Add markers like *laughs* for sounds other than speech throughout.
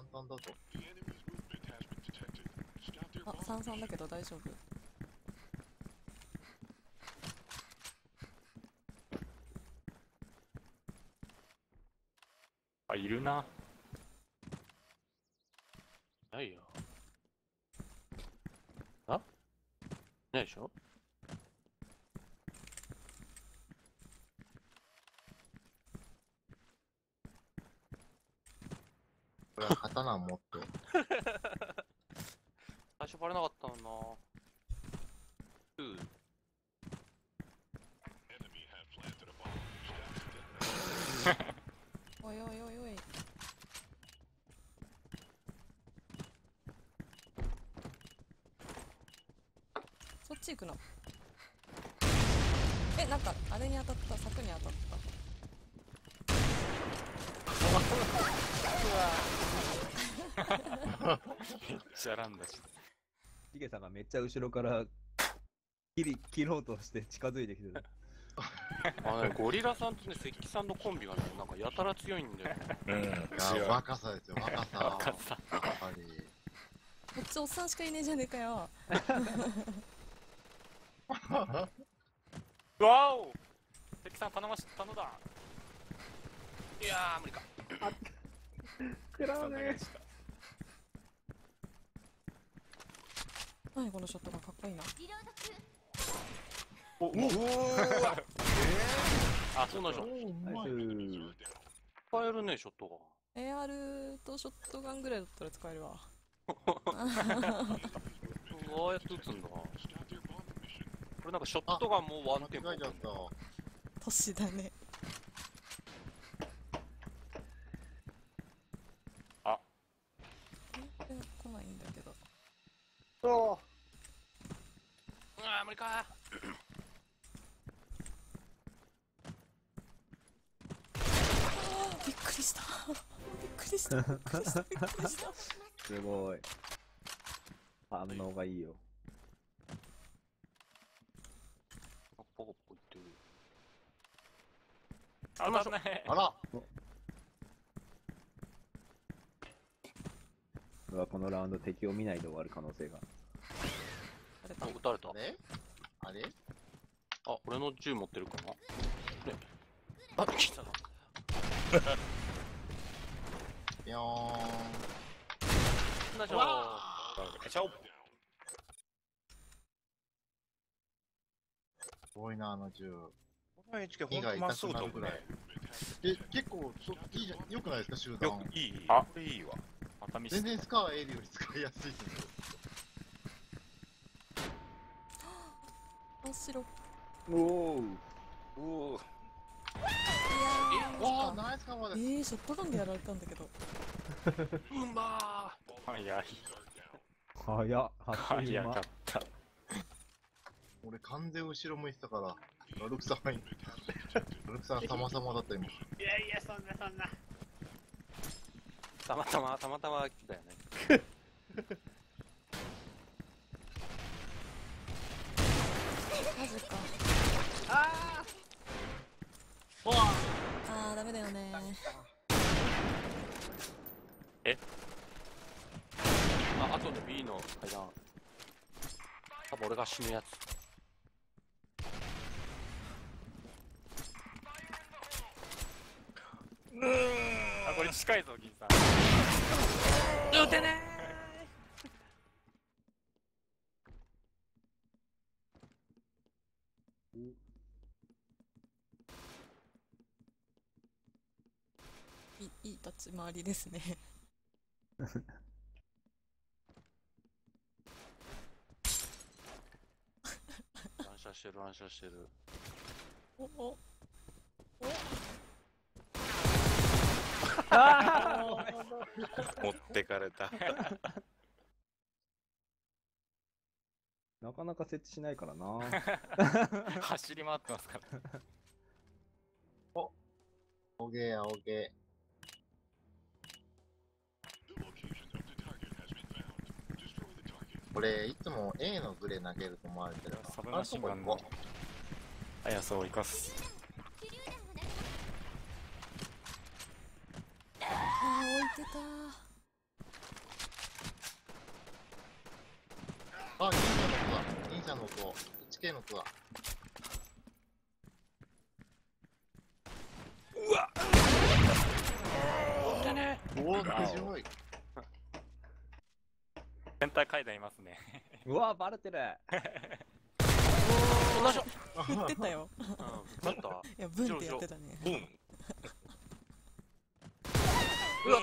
簡単だと。あ三々だけど大丈夫あ、いるな。ないよ。あ？ないでしょ？これは刀持って。*laughs* 最初バレなかったもんな。う *laughs* おいおいおいおい。そっち行くの？えなんかあれに当たった。柵に当たった。め *laughs* っ *laughs* ちゃランだし。ヒゲさんがめっちゃ後ろから切り切ろうとして近づいてきてる。あのね、ゴリラさんとね、関木さんのコンビがね、なんかやたら強いんだよ。うん。いや、若さですよ、若さ。若さ。やっぱり。こっちおっさんしかいねえじゃねえかよう *laughs* わお関さん頼まし、頼んだ。いやー、無理か。くらお願いし何このショットがかっこいいなお、うわあ、そうなんでしょ。ナイス。使えるね、ショットが。AR とショットガンぐらいだったら使えるわああやって撃つんだ。これなんかショットガンもワンテンポ間違えちゃった。年だねあえ来ないんだけどうわー、無理か *laughs* びっくりしたびっくりしたびっくりしたびっくりしたすごい。反応がいいよ。ポコポコ言ってる。当たんない。あらうわこのラウンド敵を見ないで終わる可能性が。あ、撃たれたあ。れあれ？あ、俺の銃持ってるかな？ね。あ、来たな。*laughs* ぴょーん。なんじゃちゃおう。すごいな、あの銃。この HK ほんとまっすぐ飛ぶねい。。え、結構、そいいじゃん、良くないですか、集よ団。くいい。あいいわ。全。然スカーエリより使いやすいですよ。真っ白いおお。おお。やわあ、ナイスカバーです。えー、ショットガンでやられたんだけどうま早い。早っ。早かった。俺完全後ろ向いてたから、ロルクさん、ロルクさん様々だった今。いやいや、そんなそんな。たまたま、たまたまだよね。マジかああーダメだよねあ、あとで B の階段。多分俺が死ぬやつ。あ、これ近いぞ、銀さん。撃てねいいいい立ち回りですね乱射してる、乱射してる。おお *laughs* 持ってかれた。なかなか設置しないからな。*laughs* 走り回ってますから。オゲやオゲ。俺、いつも A のグレ投げると思われてるサブマシンガンの生かす。あー、置いてたあ、忍者の子だ。忍者の子。1K の子だ。うわっだ。おお、面い。変態階段いますね。うわ、バレてる。同じ振ってたよ。うん、だったいや、ブンってやってたね。ブンうわ、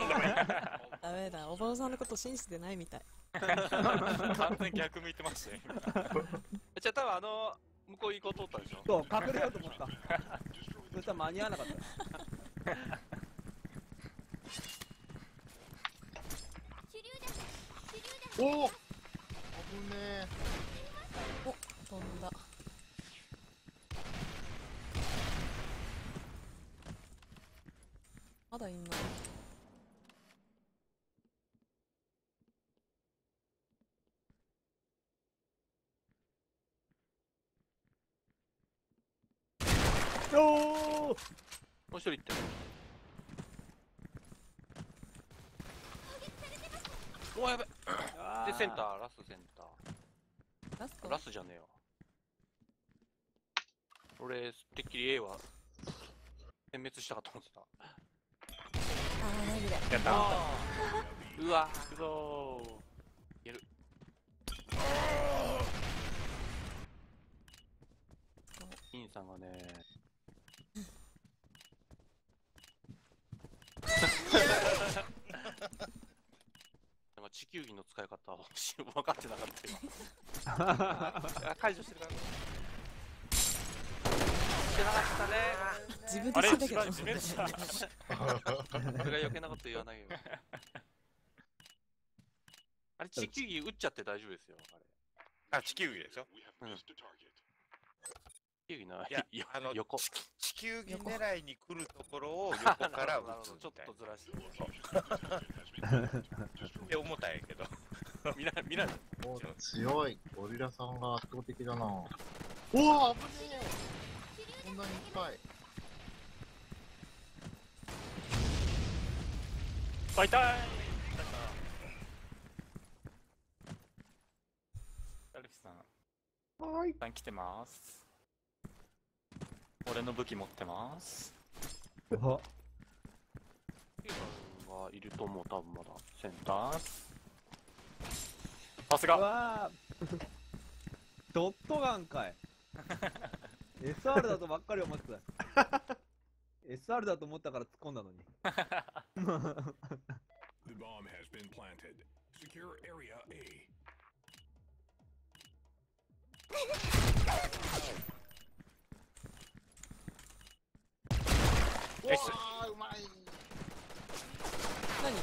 ダメだ、お坊さんのこと信じてないみたい。完全に逆向いてましたよ。じゃあ多分あの、向こう行こうとったでしょ？そう、隠れようと思った。そしたら間に合わなかった。おお危ねえ。飛んだ。まだいんの？おおもう一人行っておおやべ。でセンターラストセンタラスト？ーラストじゃねえよ。俺てっきり A は殲滅したかと思ってた。あー、マジで。やった。*laughs* うわ。くぞいける。インさんがねなんか地球儀の使い方を。*laughs* 分かってなかった今あ *laughs* 解除してるからしてなかったね。自分でしてたけど。自分自分でした *laughs* 俺が余計なこと言わないよ。あれ地球儀打っちゃって大丈夫ですよあれ。あ、地球儀でしょ地球儀のいやよあの、横。ち地球儀狙いに来るところを横から撃つみちょっとずらして。って思ったんやけど。見ない見ないお強い。ゴリラさんが圧倒的だな。おお危ねえ。こんなにいっぱい。あ、痛いアルフィさん。はーい。さん来てます。俺の武器持ってます。おキーさんがいると思う多分まだセンター。さすうがドットガンかい。SR だとばっかり思ってた。*laughs* SR だと思ったから突っ込んだのに。The bomb has been planted. Secure Area A. うわーうまい。何い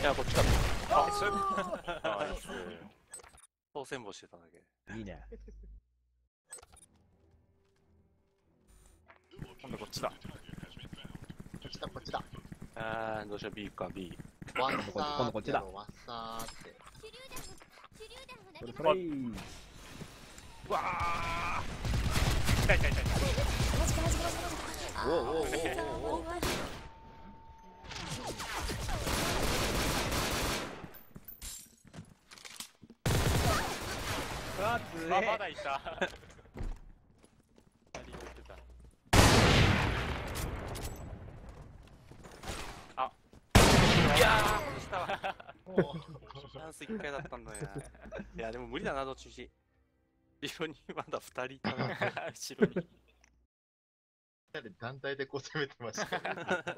いやこっちからあナイス当選簿してただけいいね今度こっちだ。こっちだ、こっちだ。あーどうしよう B か B ワッサー今度こっちだワッサーって。それそれうわあ痛い痛い痛い痛い。マジかマジかマジかマジか。おおおおおおわつあ、えまだいた。二人置いてた。いやー外したわおチャンス1回だったんだね。いやでも無理だなどっちみち後ろにまだ2人いた。な後ろに。*laughs* 団体でこう攻めてました